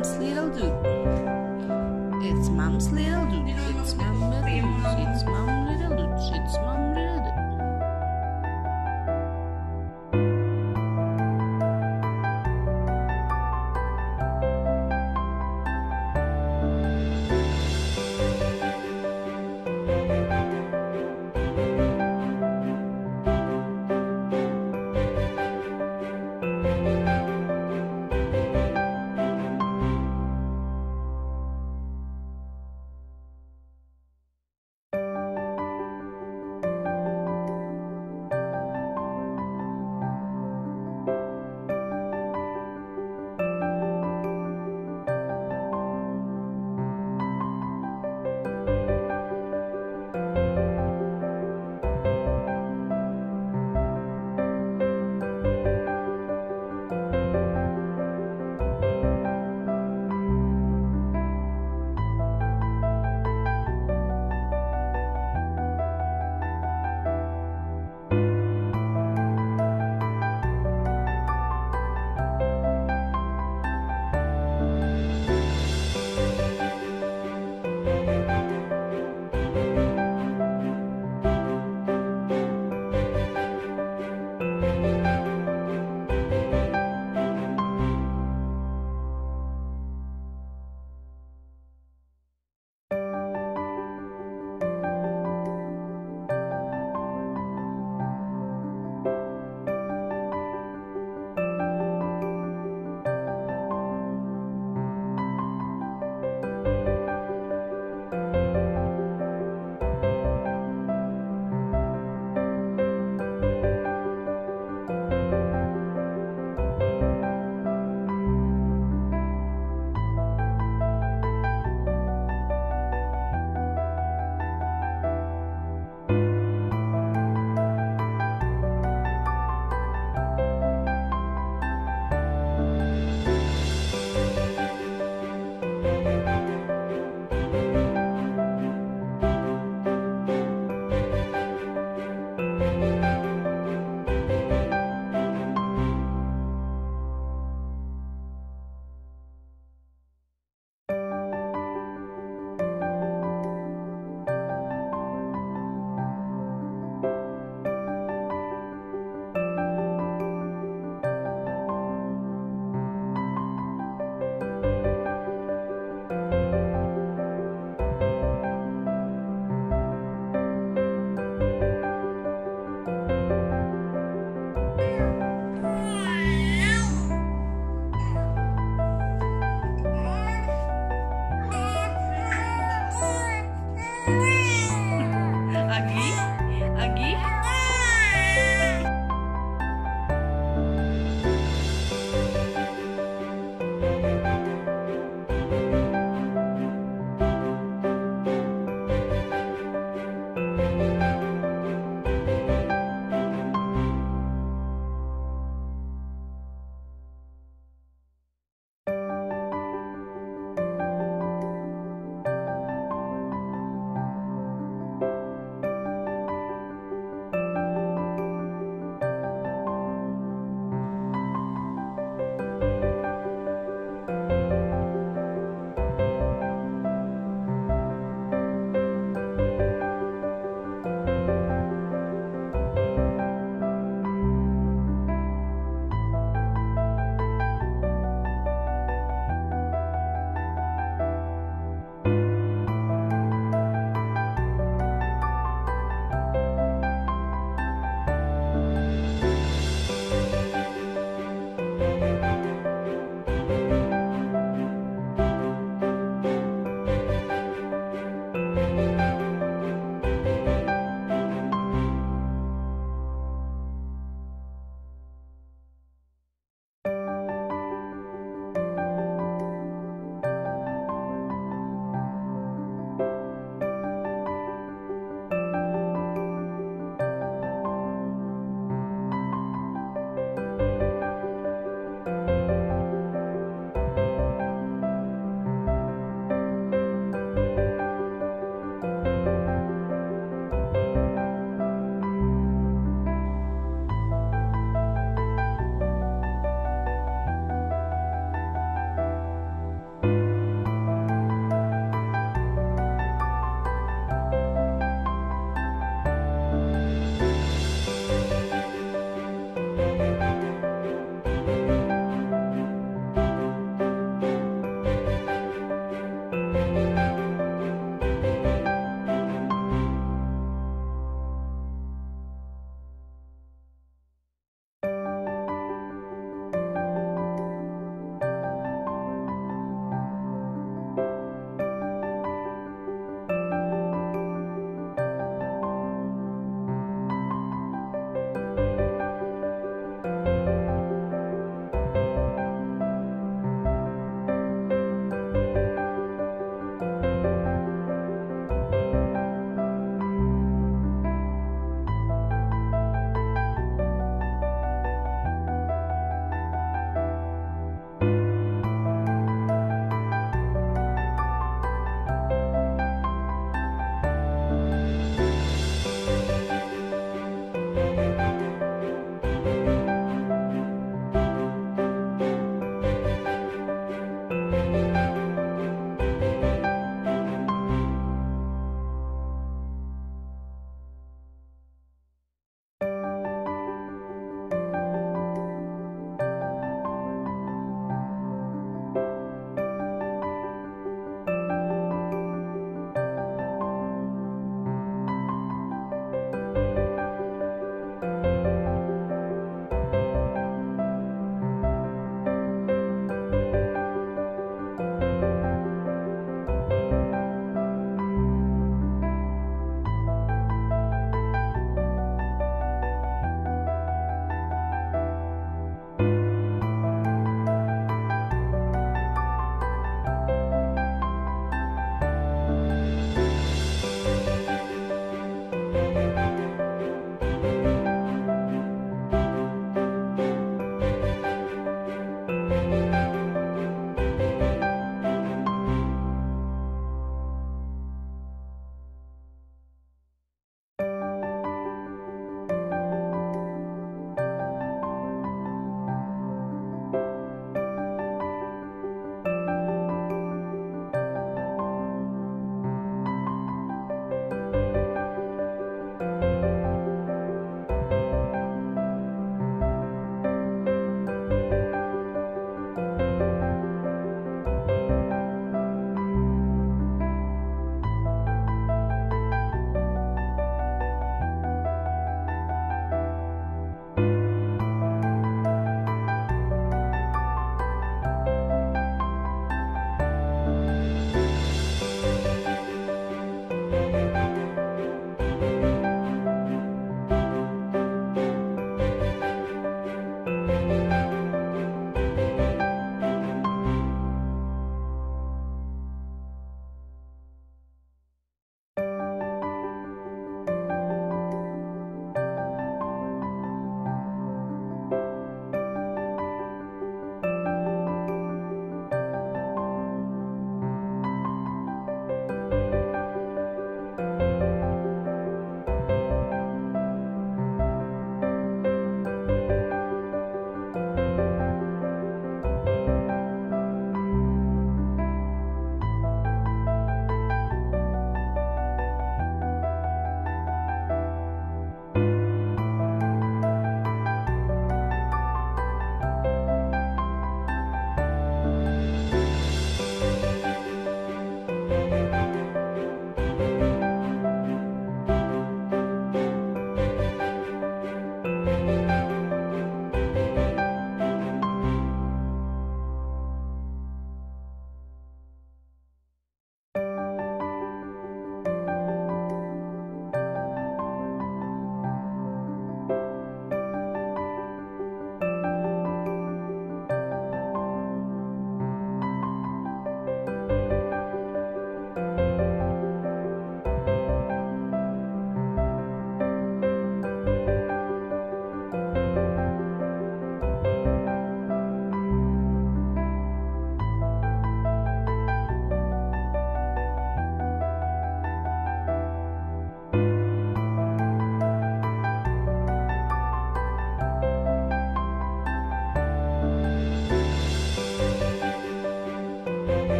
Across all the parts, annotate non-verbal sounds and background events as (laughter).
mom's little dude. It's mom's little dude. It's mom's little dude. It's mom's little dude. It's mom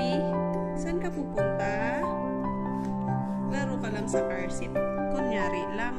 Mami, saan ka pupunta? Laro ka lang sa car seat. Kunyari lang.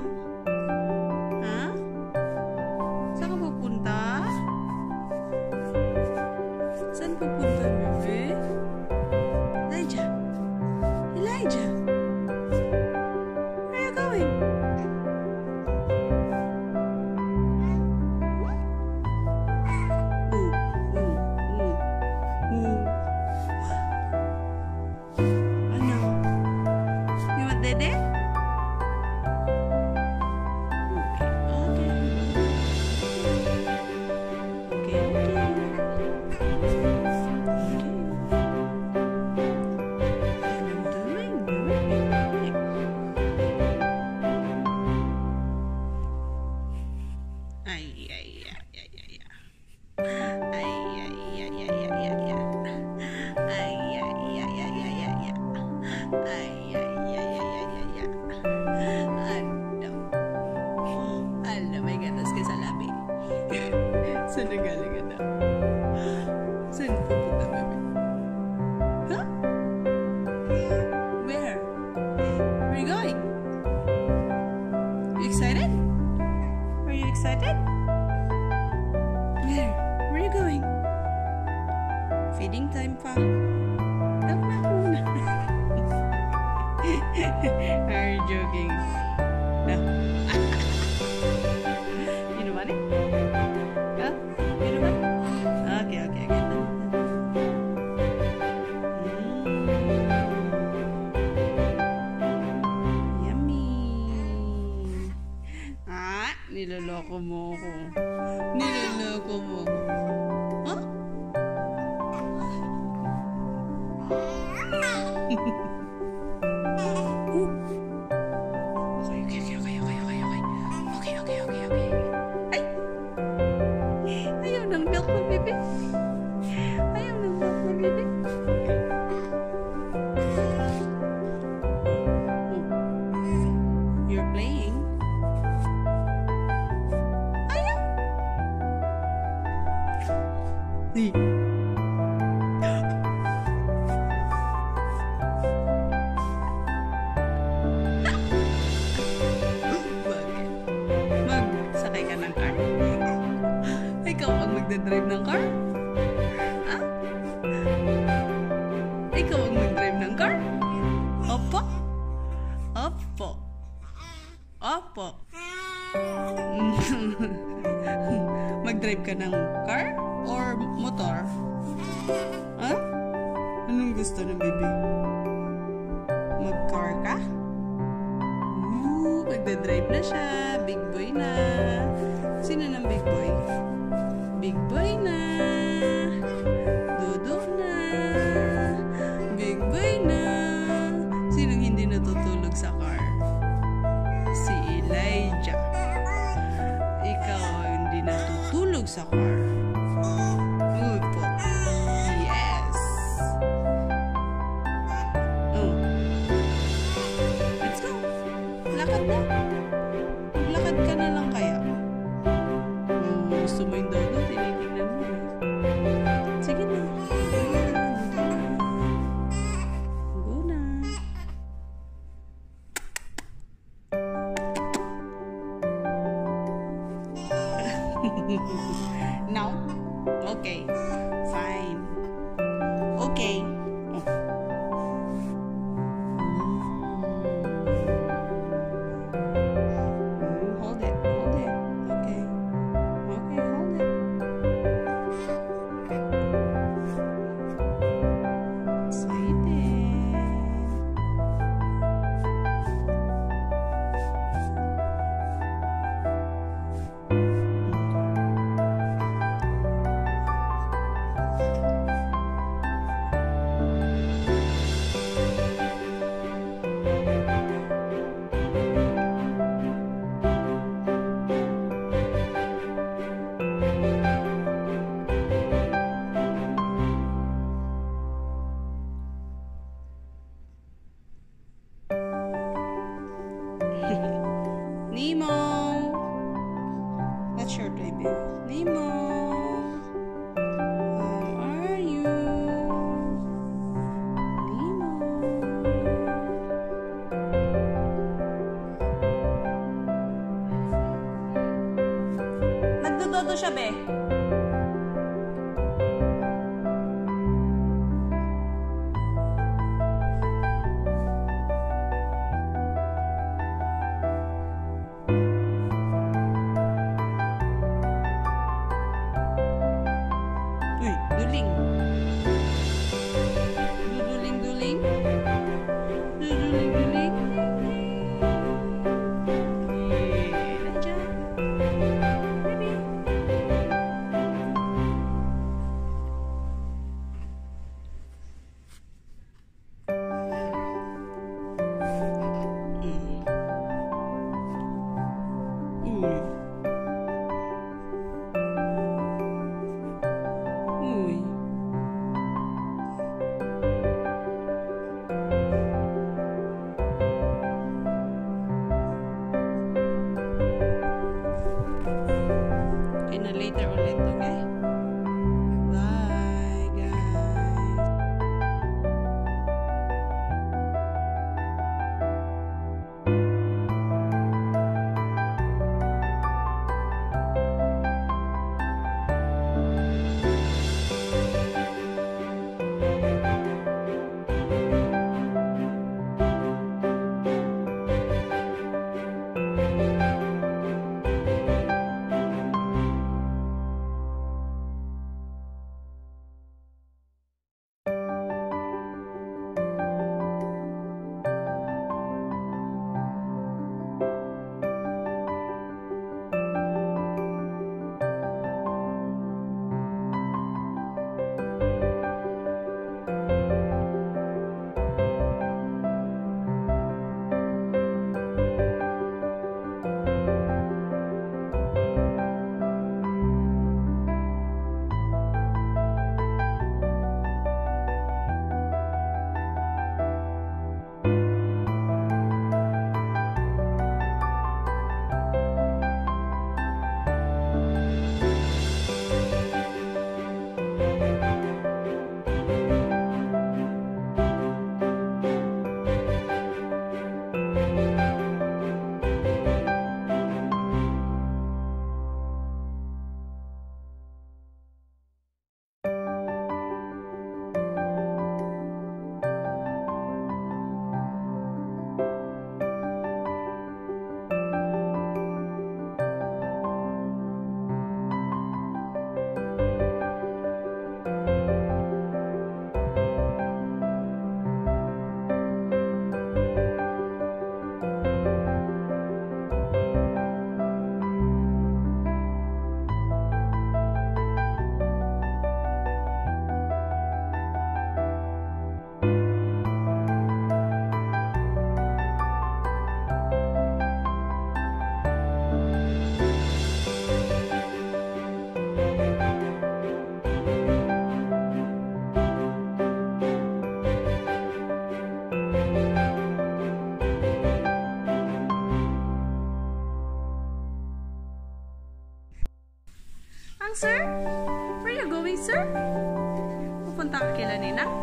Pupunta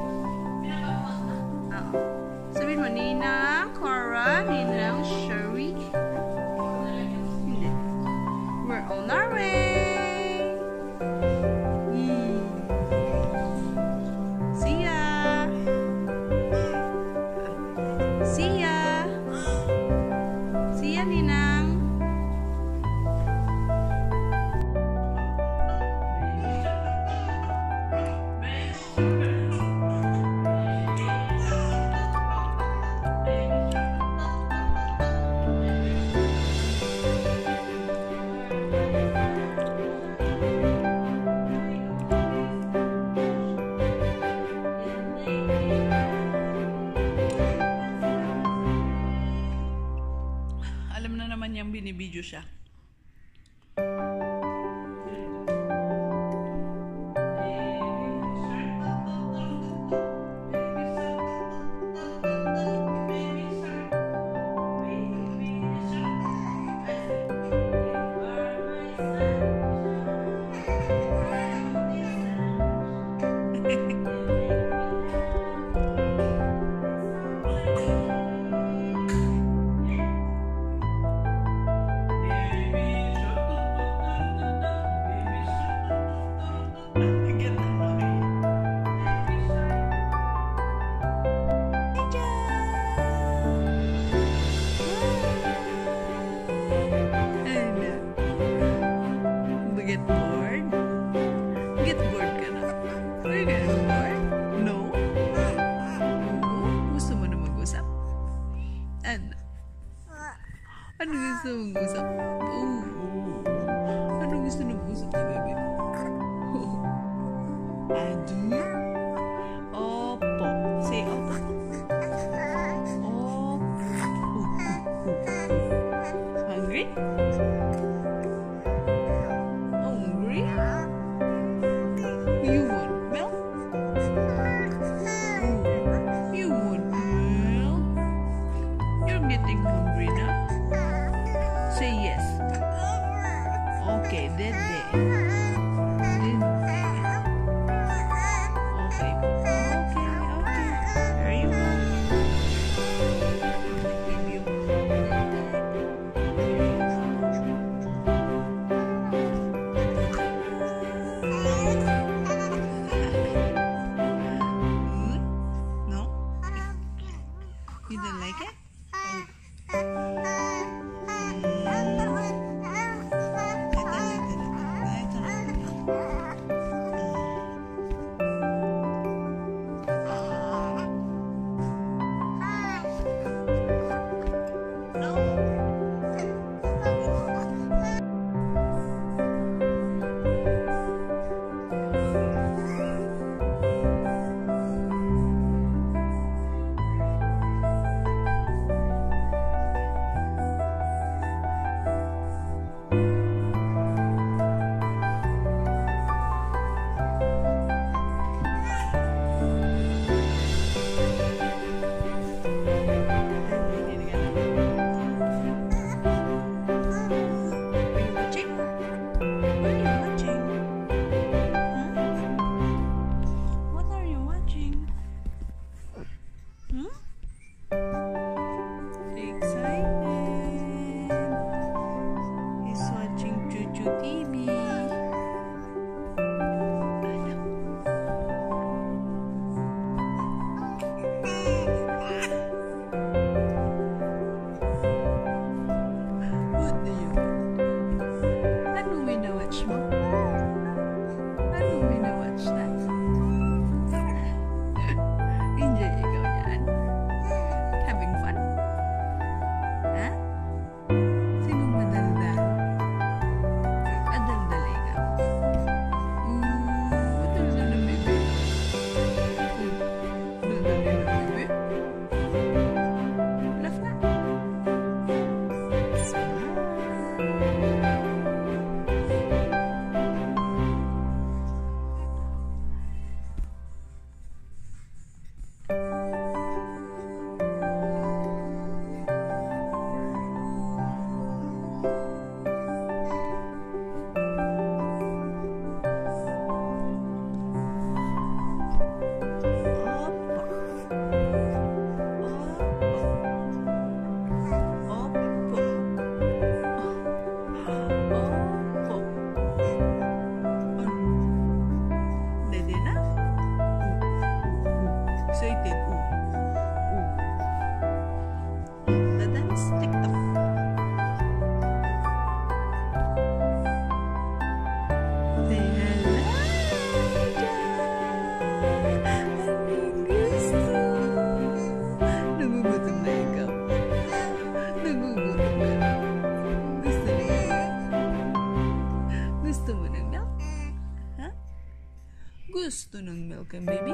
Gusto ng milk ang baby?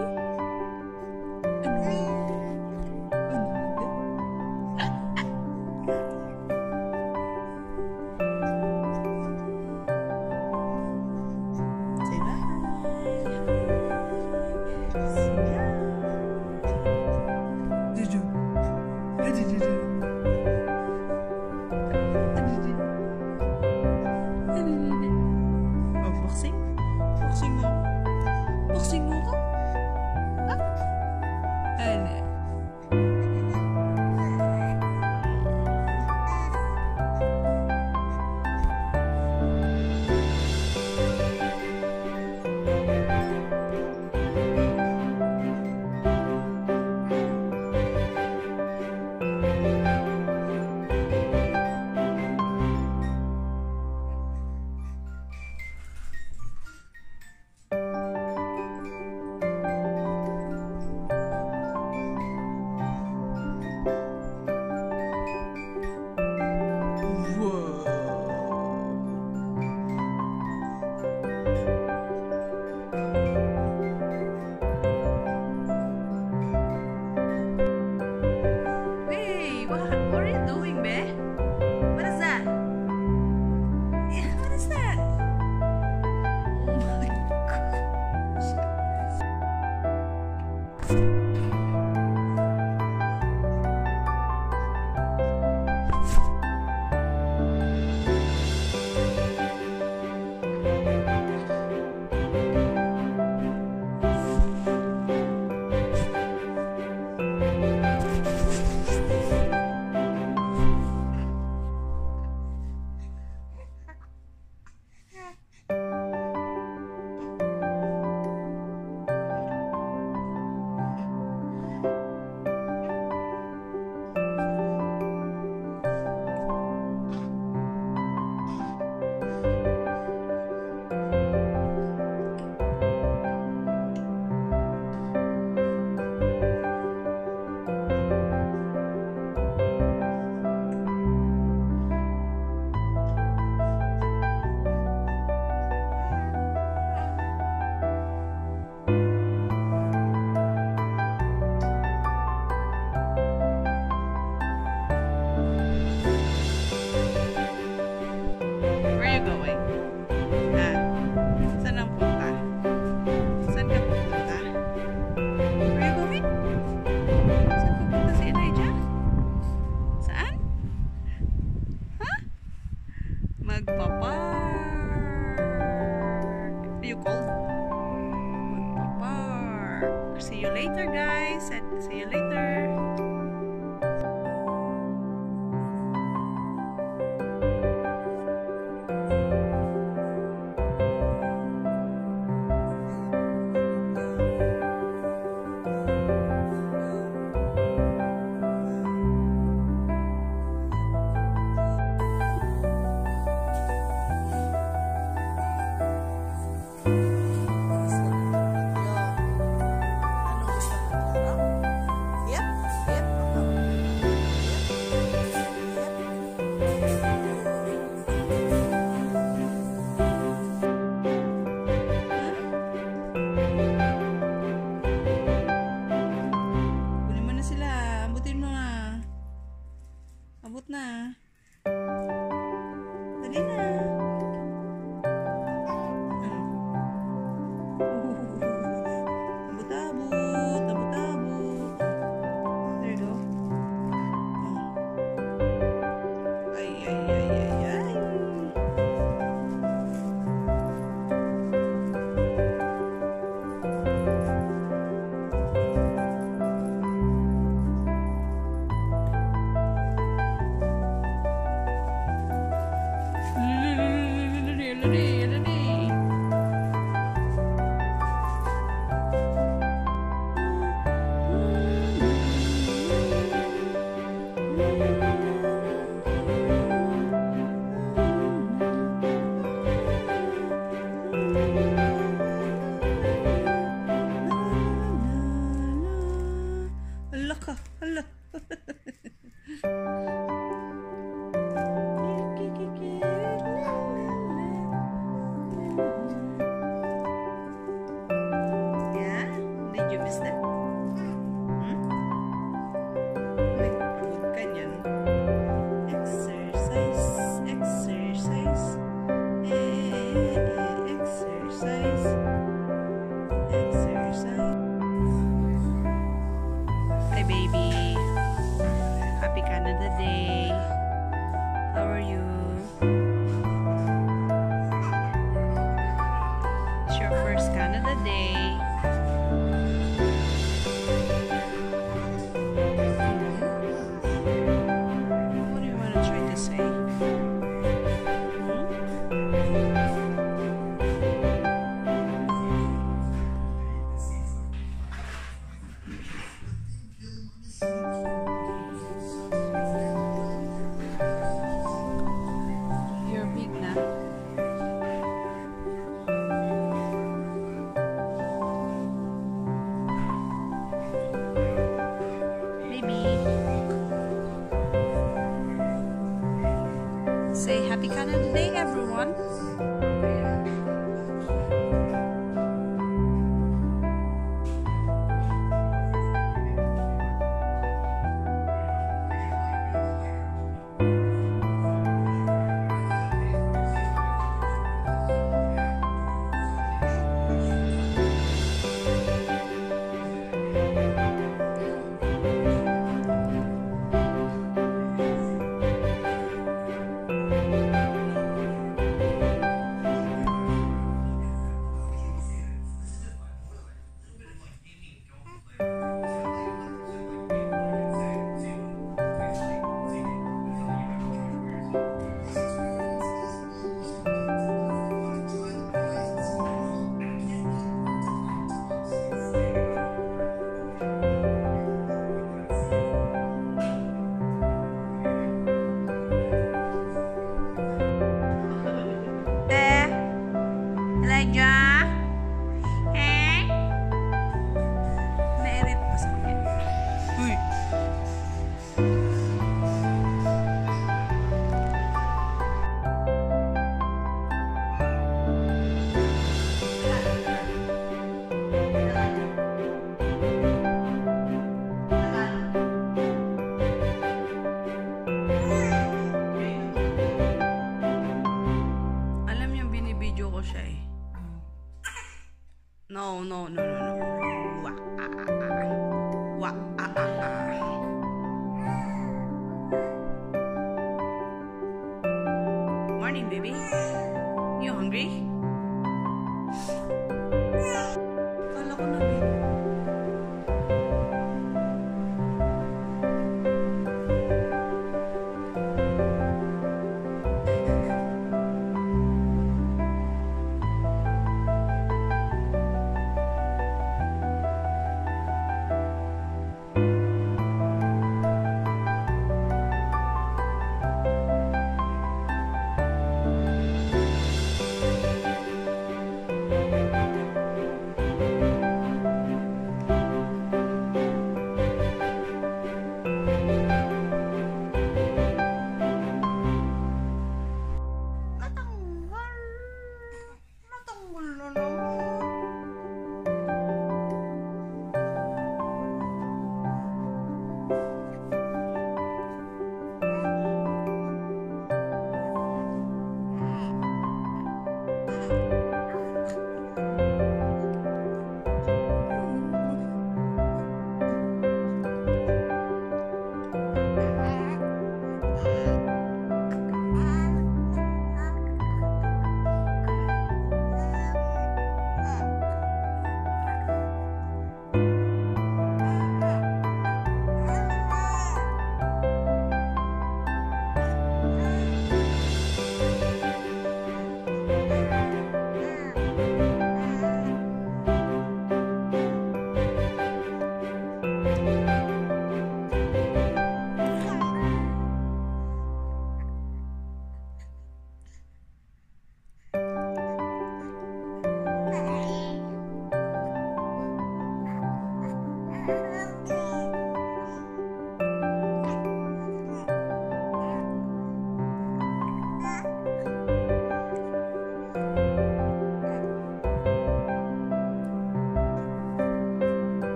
Everyone.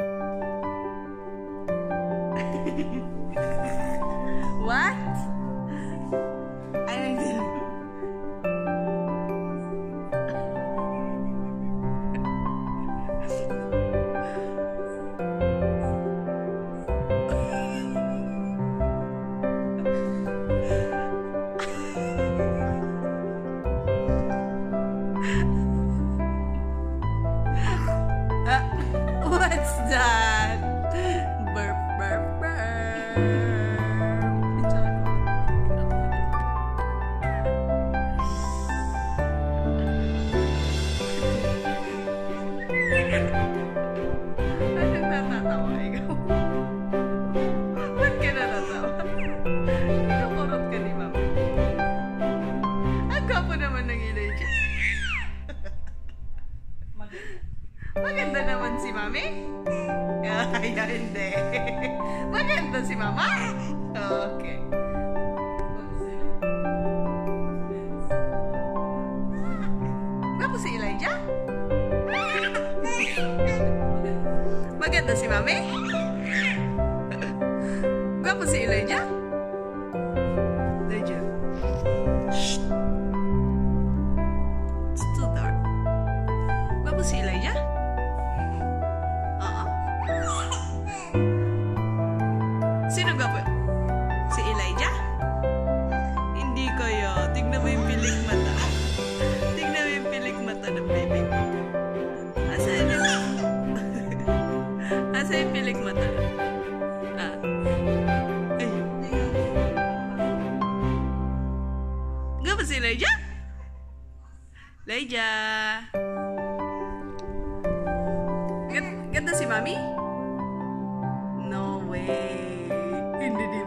Thank (laughs) you. ini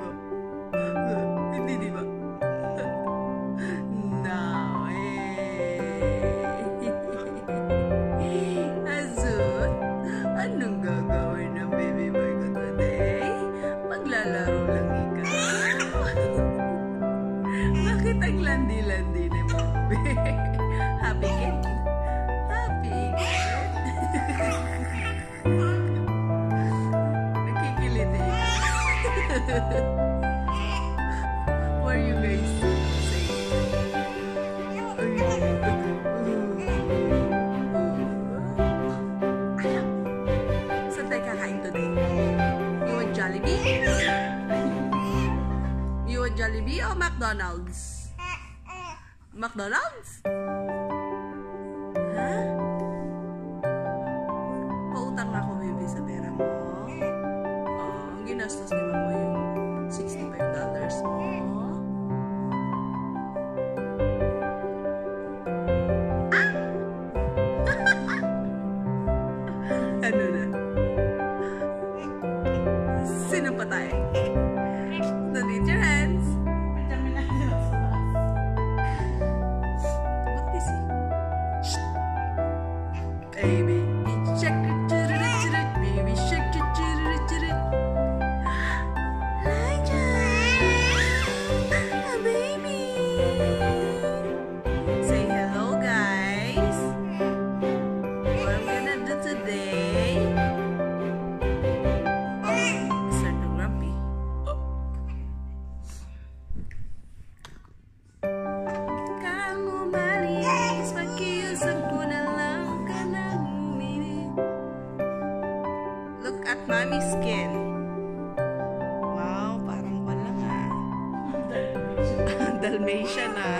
Dalmatian na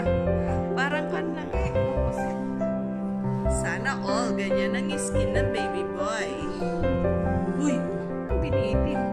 parang kan lang eh. Sana all ganyan ang skin ng baby boy. Uy, binitin.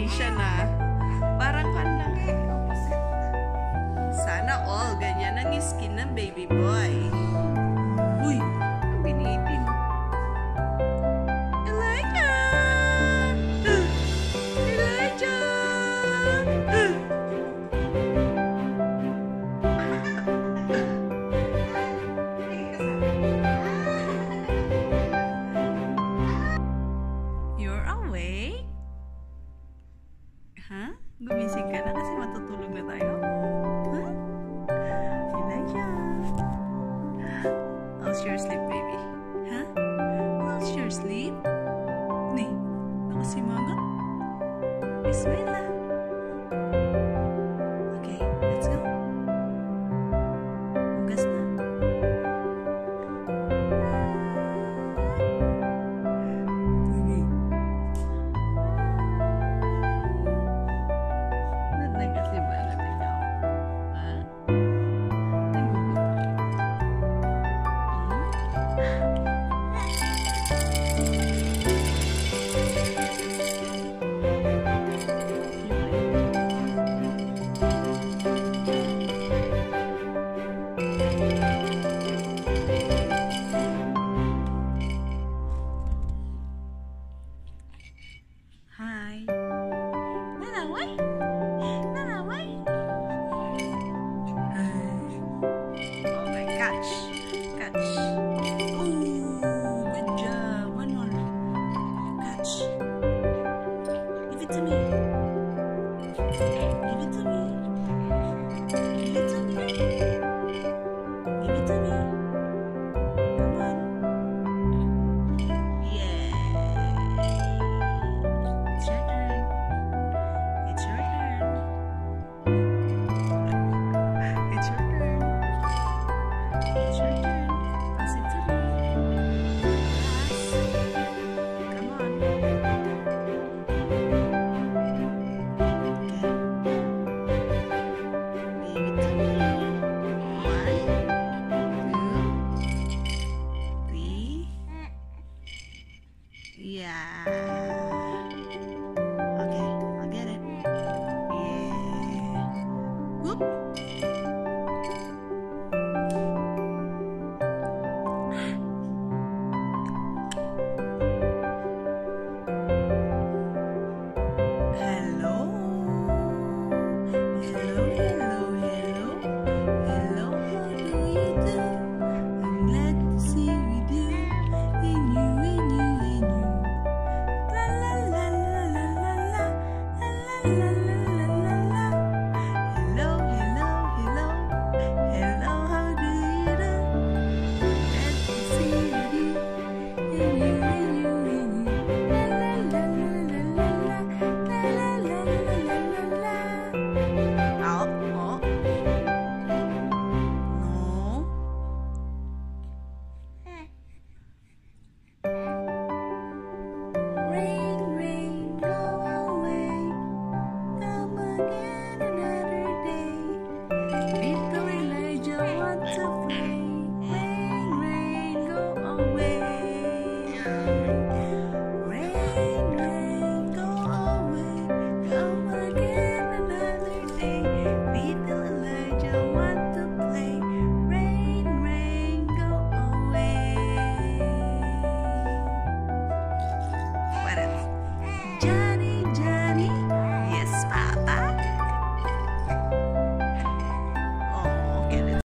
Malaysia na parang kan lang. Eh. Sana all ganyan ang skin ng baby boy. Uy, pinitin.